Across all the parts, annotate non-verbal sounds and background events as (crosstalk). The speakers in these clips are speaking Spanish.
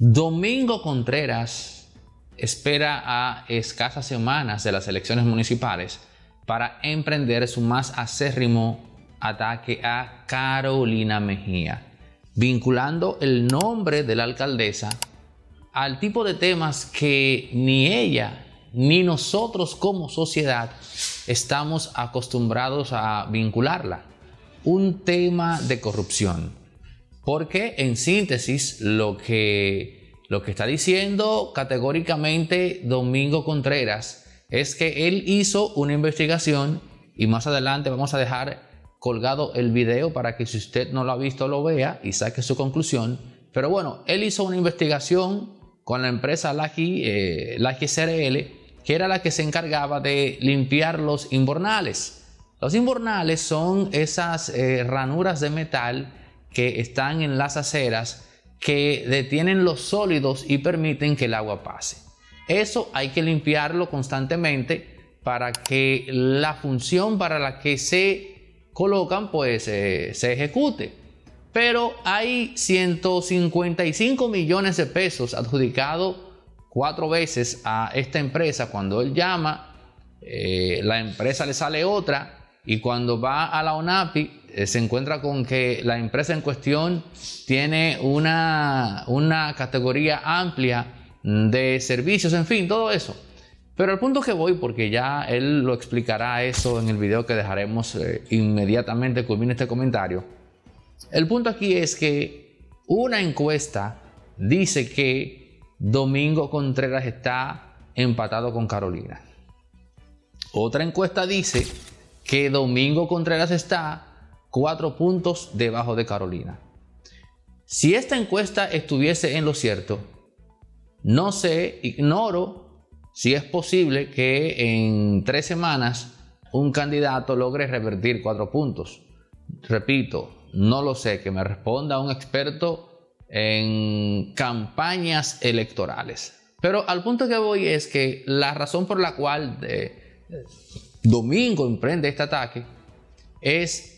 Domingo Contreras espera a escasas semanas de las elecciones municipales para emprender su más acérrimo ataque a Carolina Mejía, vinculando el nombre de la alcaldesa al tipo de temas que ni ella ni nosotros como sociedad estamos acostumbrados a vincularla. Un tema de corrupción. Porque en síntesis lo que, lo que está diciendo categóricamente Domingo Contreras es que él hizo una investigación y más adelante vamos a dejar colgado el video para que si usted no lo ha visto lo vea y saque su conclusión. Pero bueno, él hizo una investigación con la empresa Lucky, eh, CRL que era la que se encargaba de limpiar los inbornales. Los inbornales son esas eh, ranuras de metal que están en las aceras que detienen los sólidos y permiten que el agua pase. Eso hay que limpiarlo constantemente para que la función para la que se colocan pues eh, se ejecute. Pero hay 155 millones de pesos adjudicados cuatro veces a esta empresa, cuando él llama, eh, la empresa le sale otra y cuando va a la ONAPI se encuentra con que la empresa en cuestión tiene una, una categoría amplia de servicios, en fin, todo eso. Pero el punto que voy, porque ya él lo explicará eso en el video que dejaremos eh, inmediatamente culmine este comentario. El punto aquí es que una encuesta dice que Domingo Contreras está empatado con Carolina. Otra encuesta dice que Domingo Contreras está cuatro puntos debajo de Carolina. Si esta encuesta estuviese en lo cierto, no sé, ignoro si es posible que en tres semanas un candidato logre revertir cuatro puntos. Repito, no lo sé, que me responda un experto en campañas electorales. Pero al punto que voy es que la razón por la cual eh, Domingo emprende este ataque es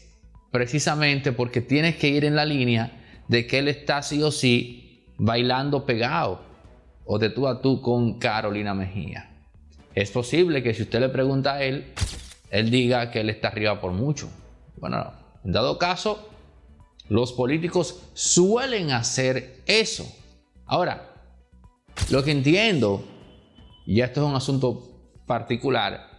precisamente porque tienes que ir en la línea de que él está sí o sí bailando pegado o de tú a tú con Carolina Mejía. Es posible que si usted le pregunta a él, él diga que él está arriba por mucho. Bueno, en dado caso, los políticos suelen hacer eso. Ahora, lo que entiendo, y esto es un asunto particular,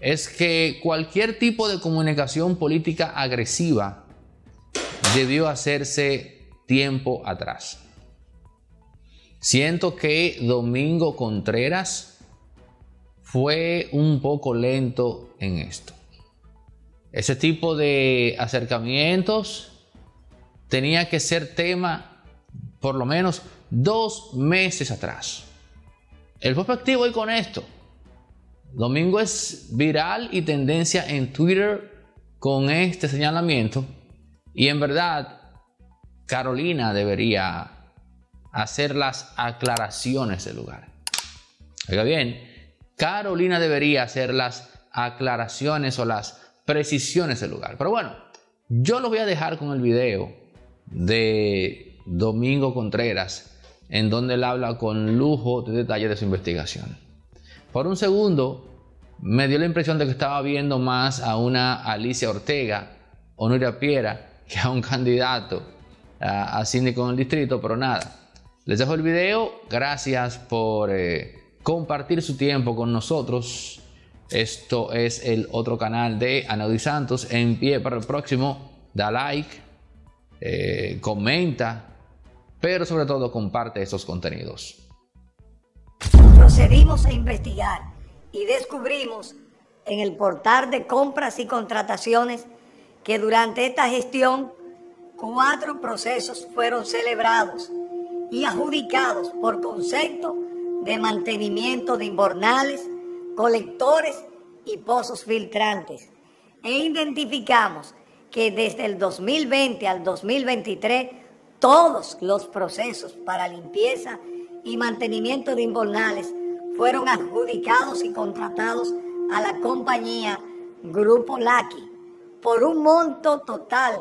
es que cualquier tipo de comunicación política agresiva debió hacerse tiempo atrás. Siento que Domingo Contreras fue un poco lento en esto. Ese tipo de acercamientos tenía que ser tema por lo menos dos meses atrás. El fue activo hoy con esto. Domingo es viral y tendencia en Twitter con este señalamiento. Y en verdad, Carolina debería hacer las aclaraciones del lugar. Oiga bien, Carolina debería hacer las aclaraciones o las precisiones del lugar. Pero bueno, yo lo voy a dejar con el video de Domingo Contreras, en donde él habla con lujo de detalle de su investigación. Por un segundo, me dio la impresión de que estaba viendo más a una Alicia Ortega o Nuria Piera que a un candidato a, síndico en el distrito, pero nada. Les dejo el video. Gracias por eh, compartir su tiempo con nosotros. Esto es el otro canal de Anaudi Santos. En pie para el próximo. Da like eh, comenta, pero sobre todo comparte esos contenidos. Procedimos a investigar y descubrimos en el portal de compras y contrataciones que durante esta gestión cuatro procesos fueron celebrados y adjudicados por concepto de mantenimiento de inbornales, colectores y pozos filtrantes. E identificamos que desde el 2020 al 2023 todos los procesos para limpieza y mantenimiento de invernales fueron adjudicados y contratados a la compañía Grupo Laki por un monto total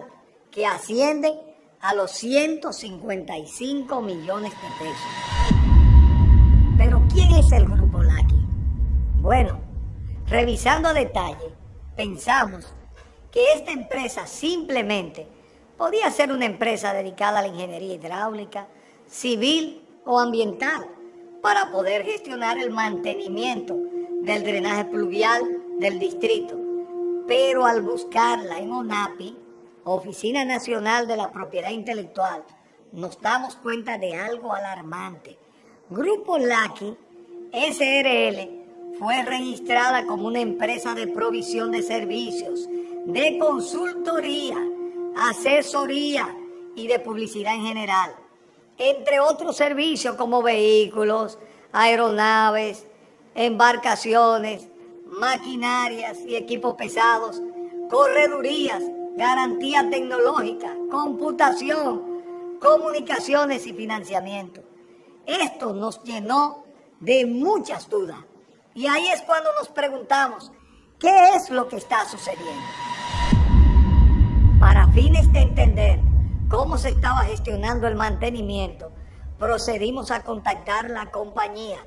que asciende a los 155 millones de pesos. Pero ¿quién es el Grupo Laki? Bueno, revisando a detalle, pensamos que esta empresa simplemente podía ser una empresa dedicada a la ingeniería hidráulica, civil o ambiental para poder gestionar el mantenimiento del drenaje pluvial del distrito. Pero al buscarla en ONAPI, Oficina Nacional de la Propiedad Intelectual, nos damos cuenta de algo alarmante. Grupo Laki SRL fue registrada como una empresa de provisión de servicios, de consultoría, asesoría y de publicidad en general, entre otros servicios como vehículos, aeronaves, embarcaciones, maquinarias y equipos pesados, corredurías, garantía tecnológica, computación, comunicaciones y financiamiento. Esto nos llenó de muchas dudas. Y ahí es cuando nos preguntamos, ¿qué es lo que está sucediendo? Para fines de entender cómo se estaba gestionando el mantenimiento, procedimos a contactar la compañía,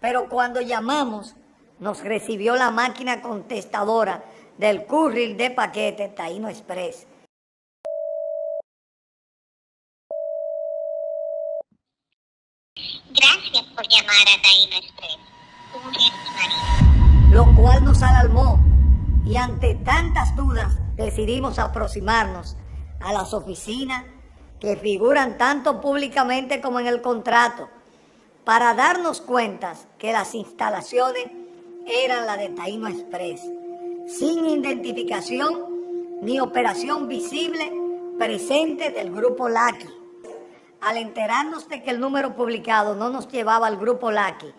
pero cuando llamamos nos recibió la máquina contestadora del courier de paquete Taino Express. Gracias por llamar a Taino Express. Lo cual nos alarmó y ante tantas dudas decidimos aproximarnos a las oficinas que figuran tanto públicamente como en el contrato para darnos cuenta que las instalaciones eran las de Taino Express, sin identificación ni operación visible presente del grupo Laki. Al enterarnos de que el número publicado no nos llevaba al grupo Laki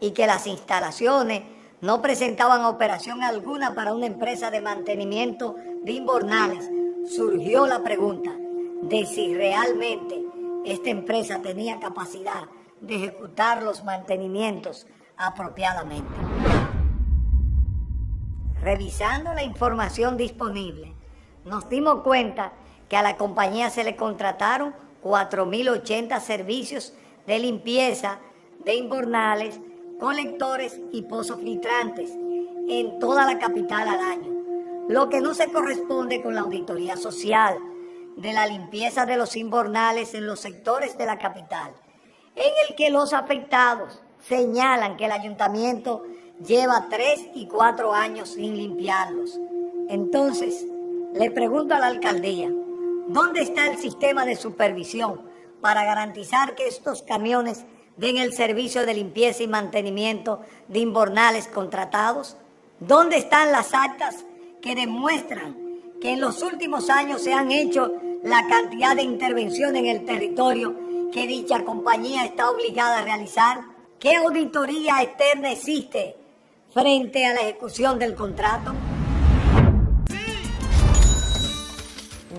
y que las instalaciones no presentaban operación alguna para una empresa de mantenimiento de inbornales, surgió la pregunta de si realmente esta empresa tenía capacidad de ejecutar los mantenimientos apropiadamente. Revisando la información disponible, nos dimos cuenta que a la compañía se le contrataron 4.080 servicios de limpieza de inbornales, colectores y pozos filtrantes en toda la capital al año, lo que no se corresponde con la auditoría social de la limpieza de los inbornales en los sectores de la capital, en el que los afectados señalan que el ayuntamiento lleva tres y cuatro años sin limpiarlos. Entonces, le pregunto a la alcaldía, ¿dónde está el sistema de supervisión para garantizar que estos camiones den el servicio de limpieza y mantenimiento de inbornales contratados? ¿Dónde están las actas que demuestran que en los últimos años se han hecho la cantidad de intervención en el territorio que dicha compañía está obligada a realizar? ¿Qué auditoría externa existe frente a la ejecución del contrato?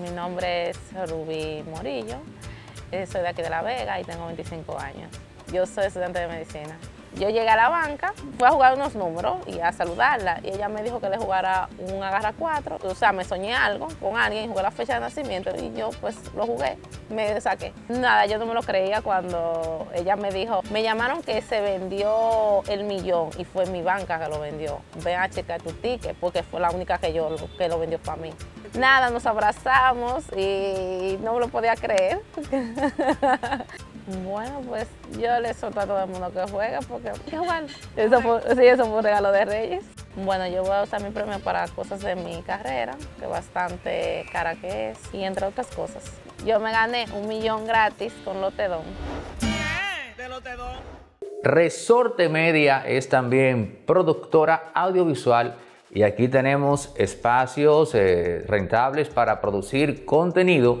Mi nombre es Ruby Morillo, eh, soy de aquí de La Vega y tengo 25 años. Yo soy estudiante de medicina. Yo llegué a la banca, fui a jugar unos números y a saludarla. Y ella me dijo que le jugara un agarra cuatro. O sea, me soñé algo con alguien, jugué la fecha de nacimiento y yo pues lo jugué, me saqué. Nada, yo no me lo creía cuando ella me dijo, me llamaron que se vendió el millón y fue mi banca que lo vendió. Ven a checar tu ticket porque fue la única que yo que lo vendió para mí. Nada, nos abrazamos y no me lo podía creer. (laughs) Bueno, pues yo le solto a todo el mundo que juega porque (laughs) ¿qué jugar? Eso fue, sí, eso fue un regalo de Reyes. Bueno, yo voy a usar mi premio para cosas de mi carrera, que bastante cara que es, y entre otras cosas. Yo me gané un millón gratis con Lotedón. de Lotedón. Resorte Media es también productora audiovisual y aquí tenemos espacios eh, rentables para producir contenido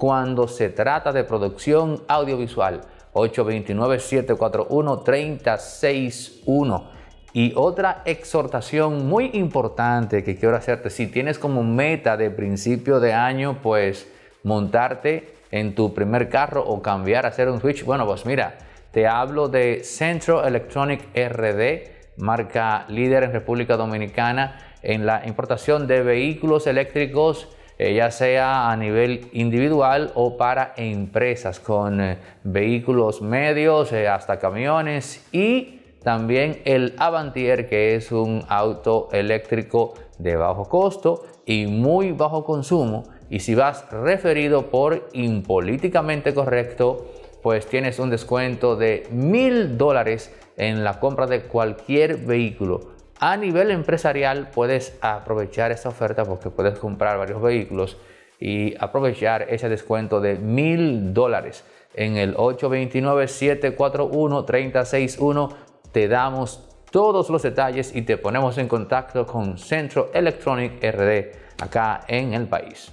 cuando se trata de producción audiovisual. 829-741-361. Y otra exhortación muy importante que quiero hacerte, si tienes como meta de principio de año, pues montarte en tu primer carro o cambiar a hacer un switch, bueno, pues mira, te hablo de Centro Electronic RD, marca líder en República Dominicana en la importación de vehículos eléctricos, eh, ya sea a nivel individual o para empresas con eh, vehículos medios eh, hasta camiones y también el Avantier que es un auto eléctrico de bajo costo y muy bajo consumo y si vas referido por impolíticamente correcto pues tienes un descuento de mil dólares en la compra de cualquier vehículo. A nivel empresarial puedes aprovechar esta oferta porque puedes comprar varios vehículos y aprovechar ese descuento de mil dólares. En el 829-741-361 te damos todos los detalles y te ponemos en contacto con Centro Electronic RD acá en el país.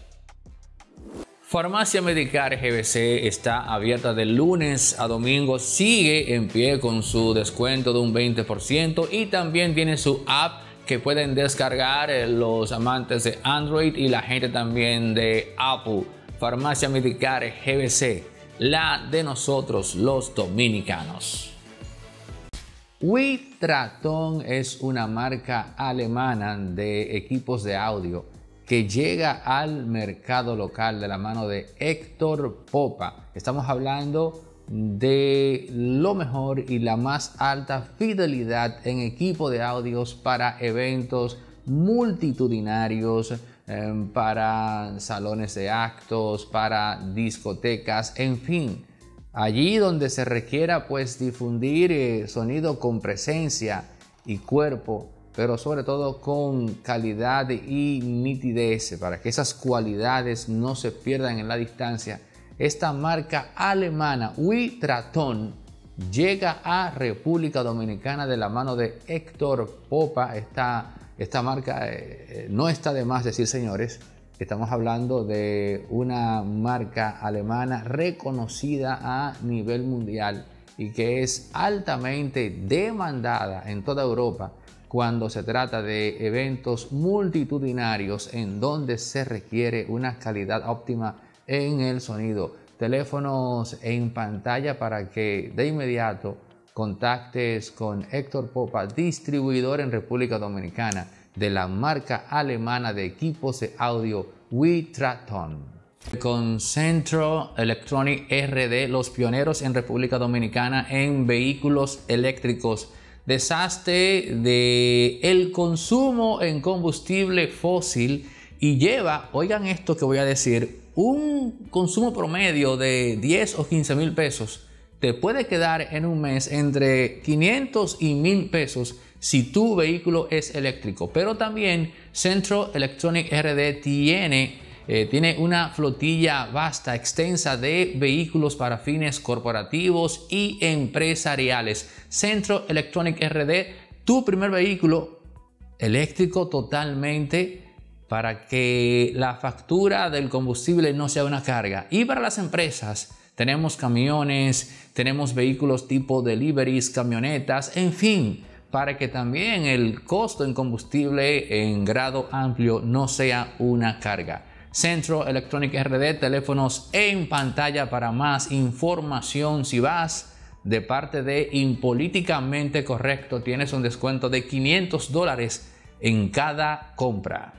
Farmacia Medicar GBC está abierta de lunes a domingo, sigue en pie con su descuento de un 20% y también tiene su app que pueden descargar eh, los amantes de Android y la gente también de Apple. Farmacia Medicar GBC, la de nosotros los dominicanos. Witraton es una marca alemana de equipos de audio que llega al mercado local de la mano de Héctor Popa. Estamos hablando de lo mejor y la más alta fidelidad en equipo de audios para eventos multitudinarios, em, para salones de actos, para discotecas, en fin. Allí donde se requiera pues difundir eh, sonido con presencia y cuerpo, pero sobre todo con calidad y nitidez para que esas cualidades no se pierdan en la distancia. Esta marca alemana Witraton llega a República Dominicana de la mano de Héctor Popa. Esta, esta marca eh, eh, no está de más decir, señores, estamos hablando de una marca alemana reconocida a nivel mundial y que es altamente demandada en toda Europa cuando se trata de eventos multitudinarios en donde se requiere una calidad óptima en el sonido. Teléfonos en pantalla para que de inmediato contactes con Héctor Popa, distribuidor en República Dominicana de la marca alemana de equipos de audio Witraton. Con Centro Electronic RD, los pioneros en República Dominicana en vehículos eléctricos desastre de el consumo en combustible fósil y lleva, oigan esto que voy a decir, un consumo promedio de 10 o 15 mil pesos te puede quedar en un mes entre 500 y 1000 pesos si tu vehículo es eléctrico. Pero también Centro Electronic RD tiene eh, tiene una flotilla vasta, extensa de vehículos para fines corporativos y empresariales. Centro Electronic RD, tu primer vehículo eléctrico totalmente para que la factura del combustible no sea una carga. Y para las empresas, tenemos camiones, tenemos vehículos tipo deliveries, camionetas, en fin, para que también el costo en combustible en grado amplio no sea una carga. Centro Electronic RD, teléfonos en pantalla para más información. Si vas de parte de Impolíticamente Correcto, tienes un descuento de 500 dólares en cada compra.